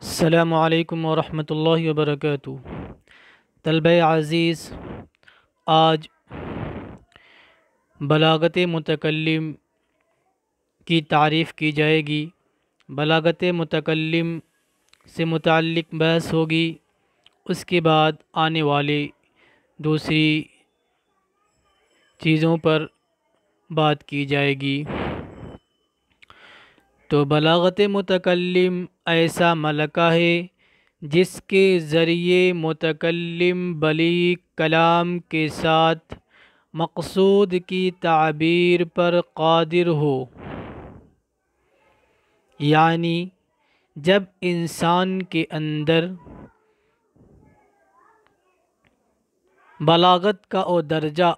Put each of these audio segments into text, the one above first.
व रहमतुल्लाहि व तलब अज़ीज़ आज बलागत मुतकल्लिम की तारीफ़ की जाएगी। बलागत मुतकल्लिम से मुतल्लिक़ बहस होगी। उसके बाद आने वाले दूसरी चीज़ों पर बात की जाएगी। तो बलागत मुतकल्लिम ऐसा मलका है, जिसके ज़रिए मुतकल्लिम बली कलाम के साथ मकसूद की ताबीर पर कादिर हो। यानी, जब इंसान के अंदर बलागत का वो दर्जा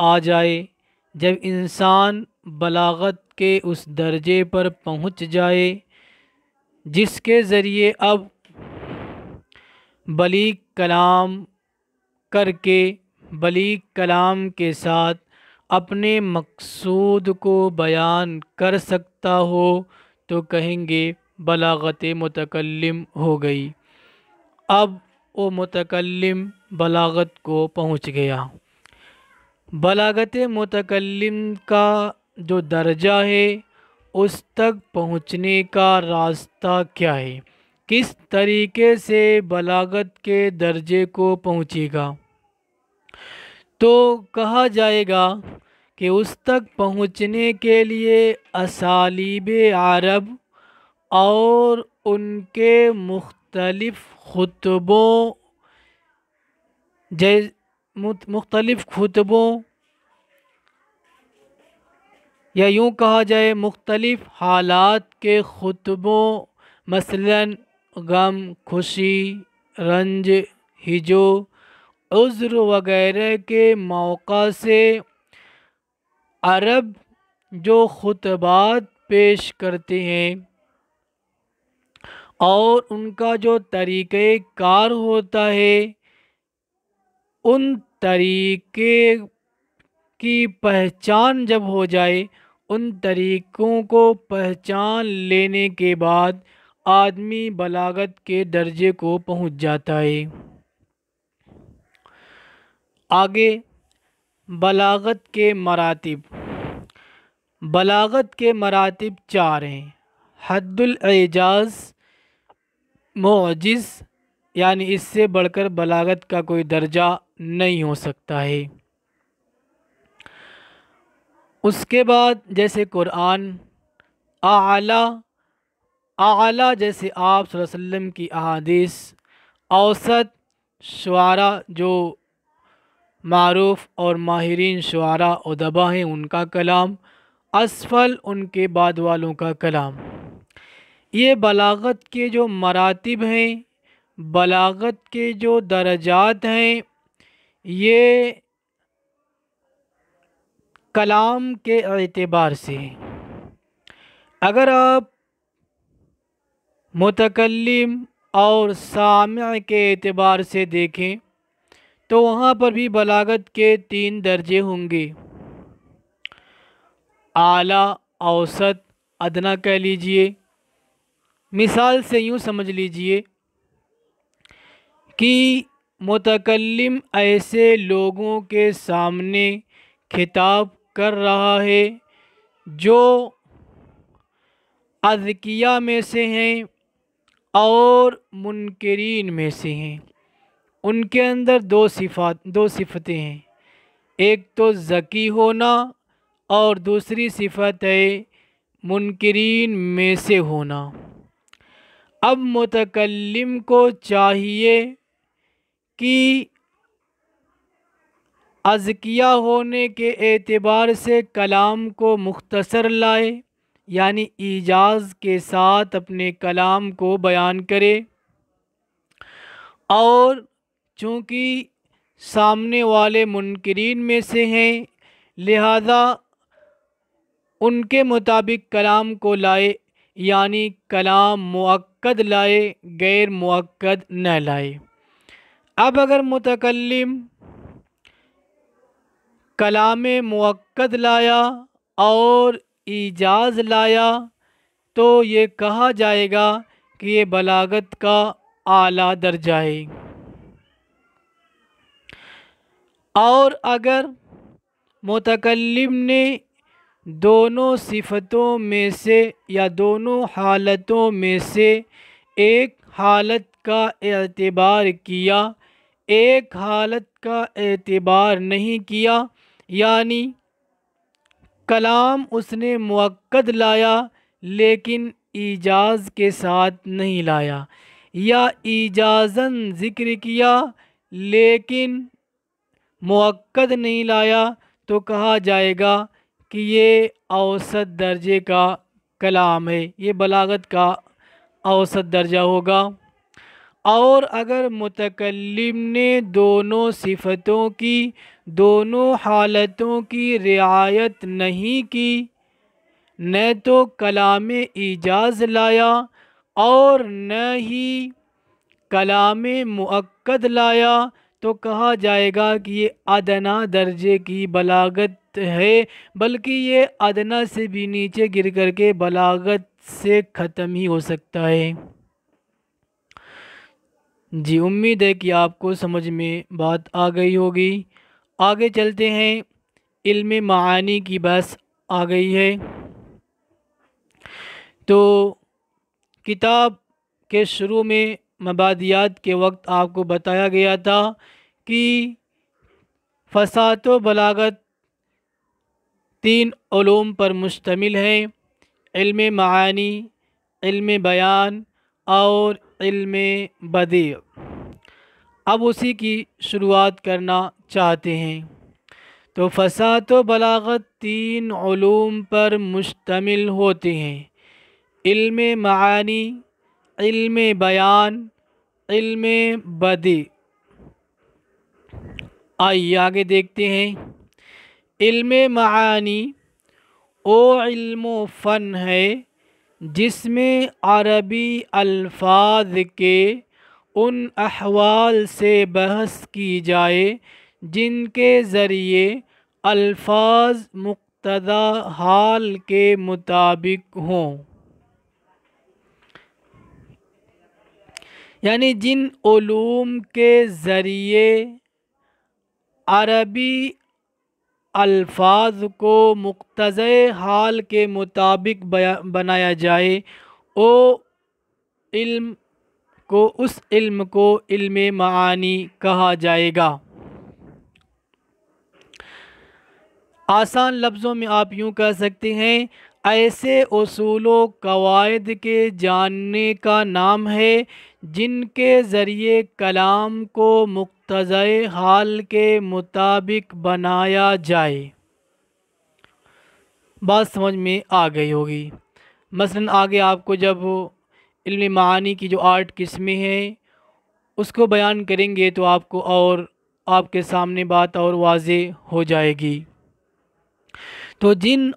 आ जाए, जब इंसान बलागत के उस दर्जे पर पहुँच जाए जिसके ज़रिए अब बली कलाम करके, बली कलाम के साथ अपने मकसूद को बयान कर सकता हो तो कहेंगे, बलागत मुतकल्लिम हो गई। अब वो मुतकल्लिम बलागत को पहुँच गया। बलागत मुतकल्लिम का जो दर्जा है उस तक पहुँचने का रास्ता क्या है? किस तरीके से बलागत के दर्जे को पहुंचेगा? तो कहा जाएगा कि उस तक पहुँचने के लिए असालीब अरब और उनके मुख्तलिफ़ खुतबों जै मुख्तलिफ़ खुतबों या यूँ कहा जाए, मुख्तलिफ़ हालात के खुतबों, मसलन गम, खुशी, रंज, हिजो, उज़्र वगैरह के मौका से अरब जो खुतबात पेश करते हैं और उनका जो तरीक़ेकार होता है, उन तरीक़े की पहचान जब हो जाए उन तरीक़ों को पहचान लेने के बाद आदमी बलागत के दर्जे को पहुँच जाता है। आगे, बलागत के मरातब। बलागत के मरातब चार हैं। हद्दुल एजाज़ मोजिज़ यानी इससे बढ़कर बलागत का कोई दर्जा नहीं हो सकता है। उसके बाद जैसे कुरान, आला आला जैसे आप वसल्लम की अहादीस, औसत शुरा जो मरूफ़ और माहरीन शुरा उदबा हैं उनका कलाम, असफल उनके बाद वालों का कलाम। ये बलागत के जो मरातब हैं, बलागत के जो दर्जात हैं, ये कलाम के अतबार से। अगर आप मतकलम और साम्य के अतबार से देखें तो वहाँ पर भी बलागत के तीन दर्जे होंगे। आला, औसत, अदना कह लीजिए। मिसाल से यूँ समझ लीजिए कि मुतकल्लिम ऐसे लोगों के सामने खिताब कर रहा है, जो अजकिया में से हैं और मुनकरीन में से हैं। उनके अंदर दो सिफात, दो सिफतें हैं। एक तो ज़की होना और दूसरी सिफत है मुनकरीन में से होना। अब मुतकल्लिम को चाहिए कि अजकिया होने के एतबार से कलाम को मुख्तसर लाए, यानी ईजाज़ के साथ अपने कलाम को बयान करे। और चूँकि सामने वाले मुनकरीन में से हैं, लिहाजा उनके मुताबिक कलाम को लाए, यानी कलाम मुक्कद लाए, गैर मुक्कद न लाए। अब अगर मुतकलम कलाम मुक्कद लाया और ईजाज़ लाया। तो ये कहा जाएगा कि ये बलागत का आला दर्जा है। और अगर मुतकलम ने दोनों सिफतों में से या दोनों हालतों में से एक हालत का एतबार किया, एक हालत का एतबार नहीं किया यानी कलाम उसने मुक्कद लाया, लेकिन ईजाज़ के साथ नहीं लाया। या ईजाज़न ज़िक्र किया, लेकिन मुक्कद नहीं लाया तो कहा जाएगा कि ये औसत दर्जे का कलाम है। ये बलागत का औसत दर्जा होगा। और अगर मुतकलम ने दोनों सिफतों की, दोनों हालतों की रियायत नहीं की, न तो कलाम ईजाज़ लाया और न ही कलाम मुक्कद लाया तो कहा जाएगा कि ये अदना दर्जे की बलागत है, बल्कि ये अदना से भी नीचे गिर कर के बलागत से ख़त्म ही हो सकता है। जी, उम्मीद है कि आपको समझ में बात आ गई होगी। आगे चलते हैं। इल्म मानी की बस आ गई है। तो किताब के शुरू में मबादियात के वक्त आपको बताया गया था कि फसात बलागत तीन पर मुश्तमिल है। इल्म मानी, इल्म बयान और इल्म बदी अब उसी की शुरुआत करना चाहते हैं। तो फसात बलागत तीन पर मुश्तमिल होते हैं। इल्म मानी, इल्म बयान, इल्म बदी। आइए आगे देखते हैं। इल्म मानी, ओ इल्म फ़न है जिसमें अरबी अल्फाज के उन अहवाल से बहस की जाए, जिनके ज़रिए अल्फाज मुक्तदा हाल के मुताबिक हों। यानी जिन के ज़रिए अरबी अल्फाज को मुख्तज़ हाल के मुताबिक बनाया जाए। ओ इल्म को, उस इल्म को इल्म मानी कहा जाएगा। आसान लफ्ज़ों में आप यूँ कह सकते हैं, ऐसे असूल कवायद के जानने का नाम है, जिनके ज़रिए कलाम को मुख्तज़ हाल के मुताबिक बनाया जाए। बात समझ में आ गई होगी। मसलन आगे आपको जब इल्म मानी की जो आठ किस्में हैं, उसको बयान करेंगे तो आपको और आपके सामने बात और वाज हो जाएगी। तो जिन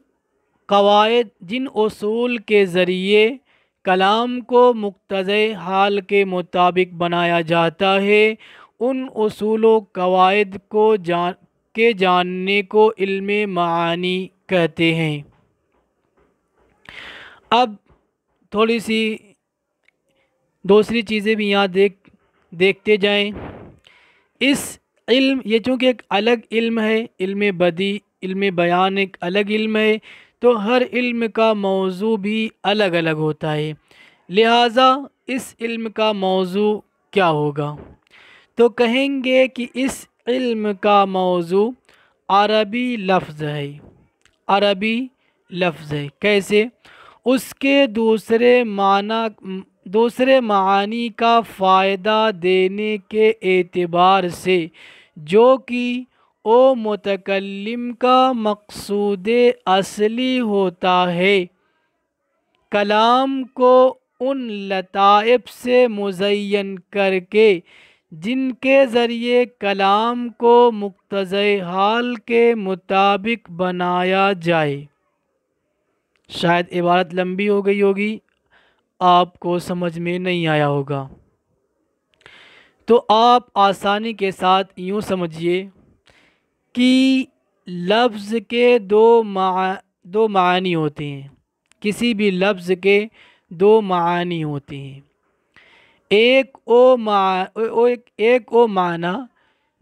कवायद, जिन असूल के ज़रिए कलाम को मुख्तज़ हाल के मुताबिक बनाया जाता है उन असूल कवायद को जान, के जानने को इल्म मानी कहते हैं। अब थोड़ी सी दूसरी चीज़ें भी यहाँ देख, देखते जाएँ। इस इल्म, ये चूँकि एक अलग इल्म है, इल्म बदी, इल्म बयान एक अलग इल्म है तो हर इल्म का मौजू भी अलग अलग होता है। लिहाजा इस इल्म का मौजू क्या होगा? तो कहेंगे कि इस इल्म का मौजू अरबी लफ्ज़ है, अरबी लफ्ज़ है। कैसे? उसके दूसरे माना, दूसरे मानी का फ़ायदा देने के एतबार से, जो कि ओ मुतकलम का मकसूद असली होता है। कलाम को उन लताइफ से मुज़यन करके जिनके ज़रिए कलाम को मुख्तज़ हाल के मुताबिक बनाया जाए। शायद इबारत लंबी हो गई होगी, आपको समझ में नहीं आया होगा। तो आप आसानी के साथ यूँ समझिए कि लफ्ज़ के दो मा, दो मानी होते हैं, किसी भी लफ्ज़ के दो मानी होते हैं। एक ओ मा ओ एक, एक ओ माना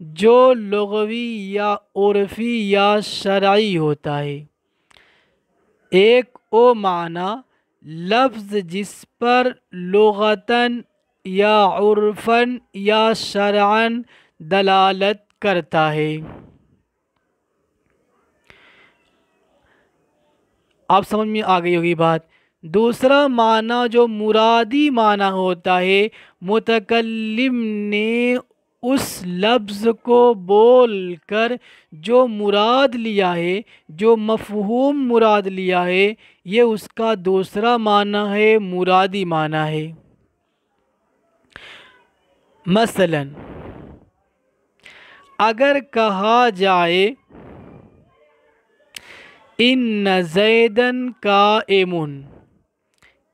जो लगवी या उर्फ़ी या शराई होता है। एक ओ माना लफ्ज़ जिस पर लगतन या उर्फन या शरान दलालत करता है। आप समझ में आ गई होगी बात। दूसरा माना जो मुरादी माना होता है, मुतकल्लिम ने उस लफ्ज़ को बोल कर जो मुराद लिया है, जो मफहूम मुराद लिया है, ये उसका दूसरा माना है, मुरादी माना है। मसलन, अगर कहा जाए इन नजैदन का एमुन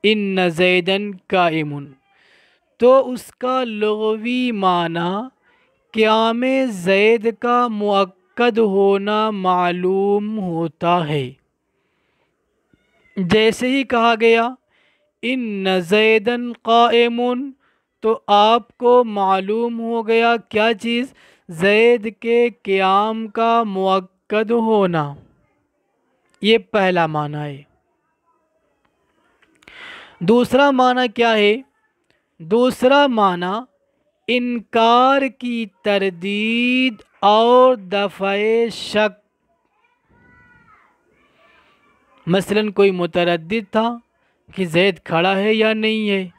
इन का एमुन तो उसका लगवी माना, क्याम जैद का मुक्द होना मालूम होता है। जैसे ही कहा गया इन नजैदन कायमुन तो आपको मालूम हो गया क्या चीज़? जैद के क़्याम का मक्द होना। ये पहला माना है। दूसरा माना क्या है? दूसरा माना इनकार की तरदीद और दफ़े शक। मसलन कोई मुतरद था कि जैद खड़ा है या नहीं है?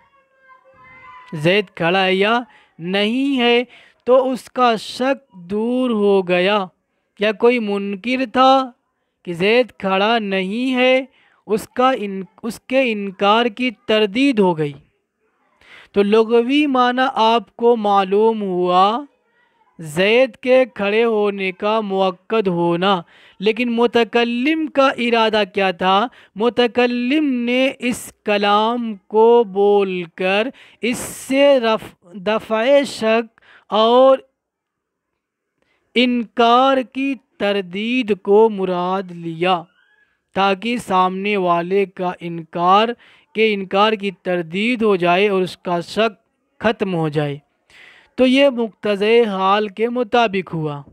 जैद खड़ा है या नहीं है तो उसका शक दूर हो गया। या कोई मुनकिर था कि जैद खड़ा नहीं है उसका इन, उसके इनकार की तरदीद हो गई। तो लगवी माना आपको मालूम हुआ, जैद के खड़े होने का मुक्द होना। लेकिन मुतकल्लिम का इरादा क्या था? मुतकल्लिम ने इस कलाम को बोलकर इससे रफ दफ़ा शक और इनकार की तरदीद को मुराद लिया। ताकि सामने वाले का इनकार, के इनकार की तरदीद हो जाए और उसका शक ख़त्म हो जाए। तो ये मुख्तज़ हाल के मुताबिक हुआ।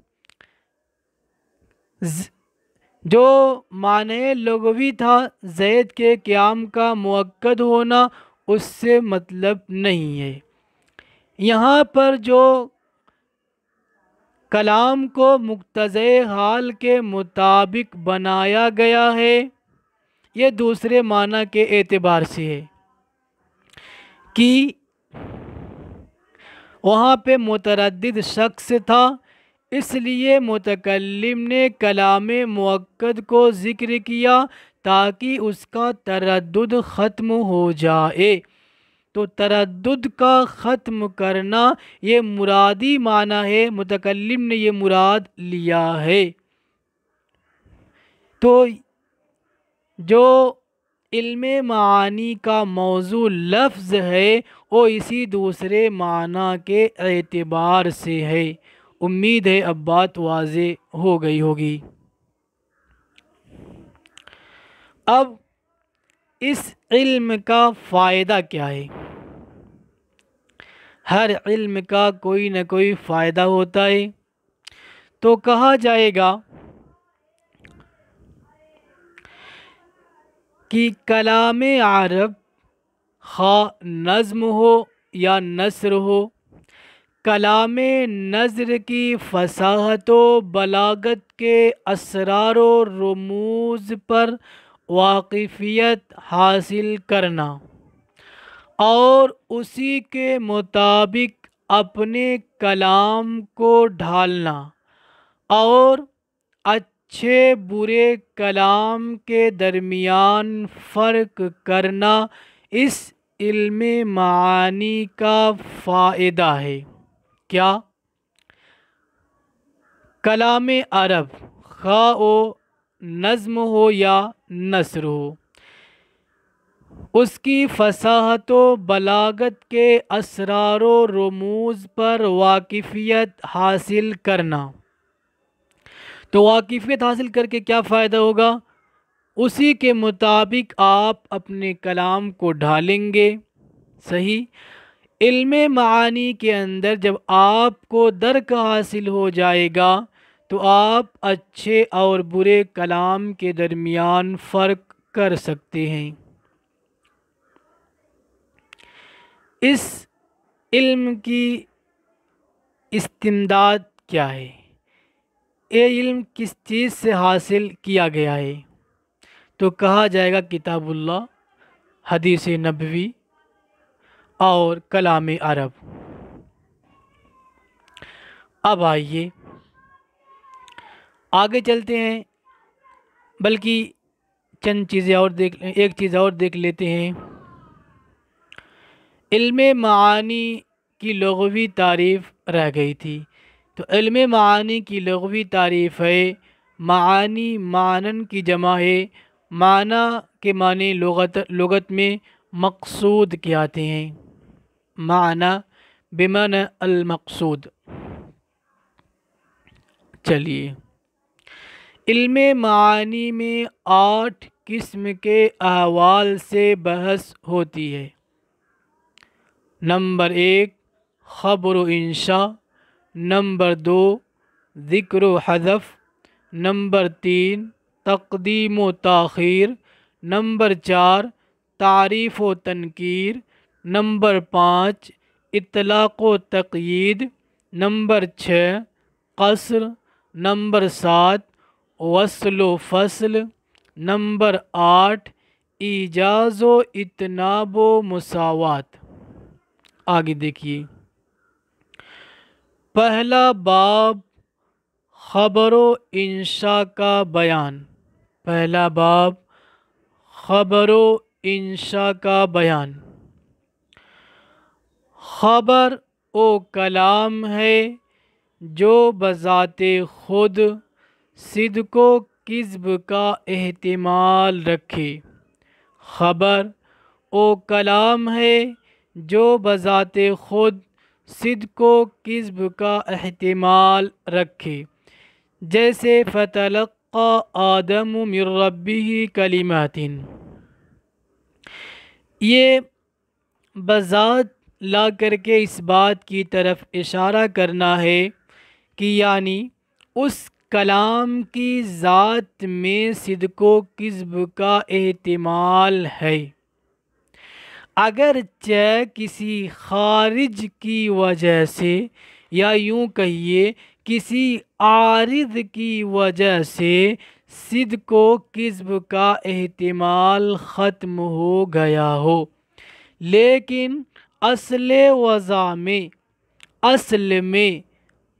जो मान लगवी था, जैद के क्याम का मुक्द होना उससे मतलब नहीं है। यहाँ पर जो कलाम को मुख्तज़ हाल के मुताबिक बनाया गया है। ये दूसरे माना के एतबार से है कि वहाँ पे मुतरद शख्स था, इसलिए मुतकलम ने कलाम मुक्द को ज़िक्र किया ताकि उसका तरद ख़त्म हो जाए। तो तरद का ख़त्म करना ये मुरादी माना है मुतकलम ने ये मुराद लिया है। तो जो इल्म मानी का मौजू लफ्ज़ है, वो इसी दूसरे माना के एतबार से है। उम्मीद है अब बात वाज हो गई होगी। अब इस इल्म का फ़ायदा क्या है? हर इल्म का कोई न कोई फ़ायदा होता है। तो कहा जाएगा कि कलाम आरब खा नज़म हो या नसर हो, कलाम नज़र की फसाहत, बलागत के असरार, रमूज़ पर वाकफ़ियत हासिल करना। और उसी के मुताबिक अपने कलाम को ढालना और अच्छे बुरे कलाम के दरमियान फ़र्क करना इस इल्म मानी का फ़ायदा है। क्या? कलाम अरब, खा ओ नज़म हो या नसर हो। उसकी फसाहत बलागत के असरार रमूज़ पर वाकिफ़ियत हासिल करना। तो वाकिफ़ियत हासिल करके क्या फ़ायदा होगा? उसी के मुताबिक आप अपने कलाम को ढालेंगे। सही? इल्म मानी के अंदर जब आपको दर्क हासिल हो जाएगा तो आप अच्छे और बुरे कलाम के दरमियान फ़र्क कर सकते हैं। इस इल्म की इस्तिमदाद क्या है? ये इल्म किस चीज़ से हासिल किया गया है? तो कहा जाएगा किताबुल्ला हदीस नबवी और कलाम अरब। अब आइए, आगे चलते हैं, बल्कि चंद चीज़ें और देख एक चीज़ और देख लेते हैं। इल्म मानी की लगवी तारीफ़ रह गई थी। तो इल्म मानी की लगवी तारीफ़ है, मानी मानन की जमा है। माना के माने लगत लगत में मकसूद के आते हैं। माना बेमन अलमकसूद चलिए। इल्म मानी में आठ किस्म के अहवाल से बहस होती है। नंबर एक, ख़बर इंशा। नंबर दो, ज़िक्र हज़फ नंबर तीन, तकदीम तख़ीर। नंबर चार, तारीफ़ व तनकीर। नंबर पाँच, इतलाक़ व तक़यीद। नंबर छः, कसर। नंबर सात, वसल व फ़सल। नंबर आठ ईजाज़ व इतनाब व मसावत। आगे देखिए। पहला बाब, ख़बर इंशा का बयान। पहला बाब, ख़बर इंशा का बयान। ख़बर ओ कलाम है जो बज़ात ख़ुद सिद को किस्ब का अहतमाल रखे। ख़बर ओ कलाम है जो बज़ात ख़ुद सिद को किस्ब का अहतमाल रखे। जैसे फ़तलक़ा आदम मरबी कलीमतिन। ये बज़ात ला करके इस बात की तरफ़ इशारा करना है कि यानी उस कलाम की ज़ात में सिद को किस्ब का अहतमाल है। अगर च किसी खारिज की वजह से, या यूँ कहिए, किसी आरिद की वजह से सिद को किस्ब का अहतमाल ख़त्म हो गया हो। लेकिन असल वज़ा में, असल में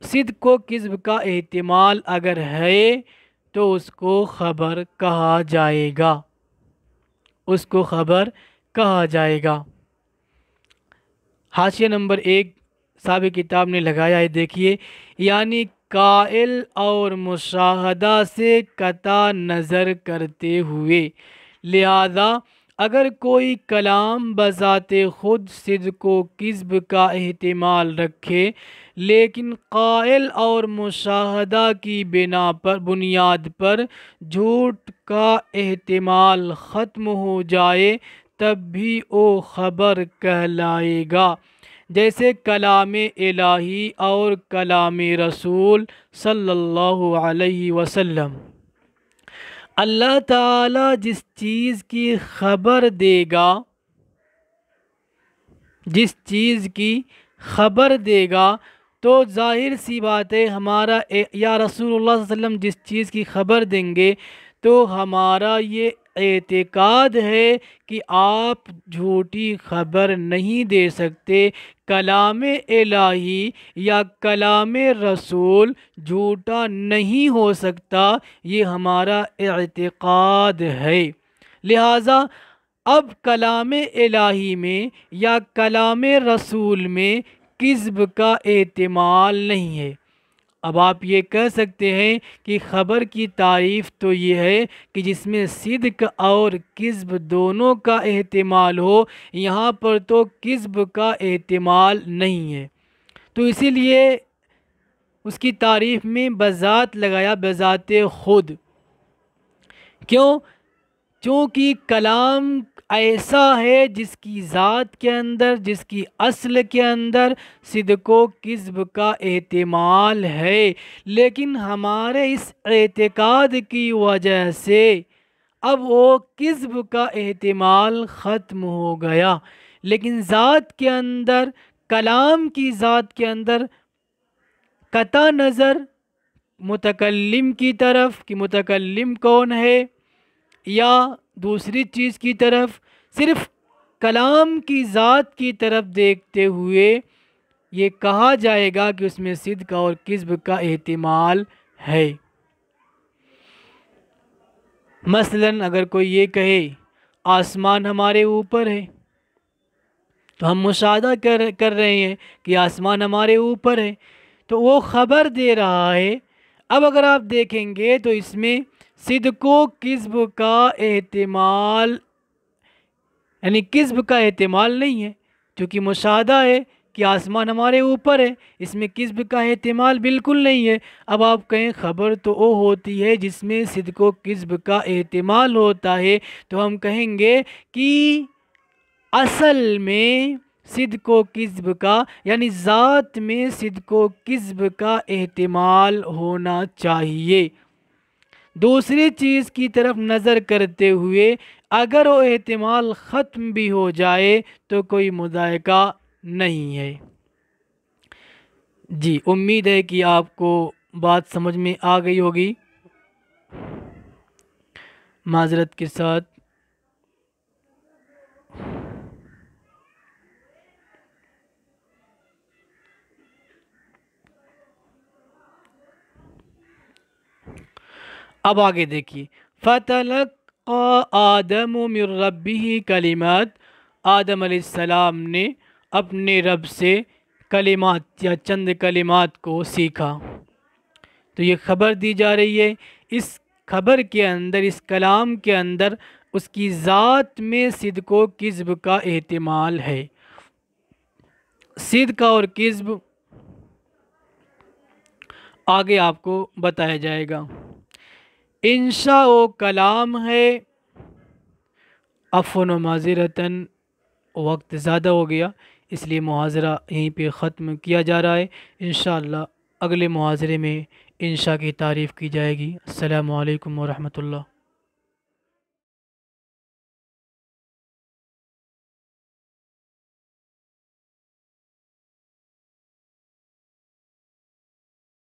सिद को किस्ब का अहतमाल अगर है तो उसको ख़बर कहा जाएगा। उसको ख़बर कहा जाएगा। हाशिया नंबर एक साहब किताब ने लगाया है, देखिए, यानी कायल और मुशाहदा से कता नज़र करते हुए, लिहाजा अगर कोई कलाम बज़ात ख़ुद सिद को किस्ब का अहतमाल रखे, लेकिन कायल और मुशाहदा की बिना पर, बुनियाद पर झूठ का अहतमाल ख़त्म हो जाए तब भी वो ख़बर कहलाएगा। जैसे कलाम इलाही और कलाम रसूल सल्लल्लाहु अलैहि वसल्लम। अल्लाह ताला जिस चीज़ की ख़बर देगा, जिस चीज़ की ख़बर देगा तो ज़ाहिर सी बात है, हमारा या रसूलुल्लाह वसल्लम जिस चीज़ की ख़बर देंगे तो हमारा ये एतकाद है कि आप झूठी खबर नहीं दे सकते। कलाम इलाही या कलाम रसूल झूठा नहीं हो सकता, ये हमारा एतकाद है। लिहाजा अब कलाम इलाही में या कलाम रसूल में किस्ब का एहतमाल नहीं है। अब आप ये कह सकते हैं कि ख़बर की तारीफ़ तो ये है कि जिसमें सिद्क और किस्ब दोनों का अहतमाल हो, यहाँ पर तो किस्ब का एहतमाल नहीं है। तो इसीलिए उसकी तारीफ़ में बज़ात लगाया, बज़ात ख़ुद। क्यों? क्योंकि कलाम ऐसा है जिसकी ज़ात के अंदर, जिसकी असल के अंदर सिदको किस्ब का एहतमाल है। लेकिन हमारे इस एतकाद की वजह से अब वो किस्ब का एहतमाल ख़त्म हो गया। लेकिन ज़ात के अंदर, कलाम की ज़ात के अंदर कता नज़र मुतकलम की तरफ़ कि मुतकलम कौन है? या दूसरी चीज़ की तरफ़, सिर्फ़ कलाम की ज़ात की तरफ़ देखते हुए ये कहा जाएगा कि उसमें सिद्क और किस्ब का एहतमाल है। मसलन, अगर कोई ये कहे, आसमान हमारे ऊपर है तो हम मुशादा कर कर रहे हैं कि आसमान हमारे ऊपर है। तो वो ख़बर दे रहा है। अब अगर आप देखेंगे तो इसमें सिदको किस्ब का एहतमाल, यानी किस्ब का एहतमाल नहीं है क्योंकि मुशादा है कि आसमान हमारे ऊपर है, इसमें किस्ब का एहतमाल बिल्कुल नहीं है। अब आप कहें, ख़बर तो वो होती है जिसमें सिदको किस्ब का एहतमाल होता है तो हम कहेंगे कि असल में सिदको किस्ब का, यानी ज़ात में सिदको किस्ब का एहतमाल होना चाहिए। दूसरी चीज़ की तरफ़ नज़र करते हुए, अगर वो अहतमाल ख़त्म भी हो जाए तो कोई मुदायका नहीं है। जी, उम्मीद है कि आपको बात समझ में आ गई होगी। माजरत के साथ अब आगे देखिए। फ़तलक आदम रबी कलिमत। आदम सलाम ने अपने रब से कलिमात या चंद कलिमात को सीखा। तो ये ख़बर दी जा रही है, इस खबर के अंदर, इस कलाम के अंदर उसकी ज़ात में सिद्को किस्ब का एहतमाल है। सिद्क और किस्ब आगे आपको बताया जाएगा। इंशा व कलाम है। अफ़न माजरतन, वक्त ज़्यादा हो गया, इसलिए मुहाजरा यहीं पे ख़त्म किया जा रहा है। इन अगले मुहाजरे में इंशा की तारीफ़ की जाएगी। अल्लाम वरहमल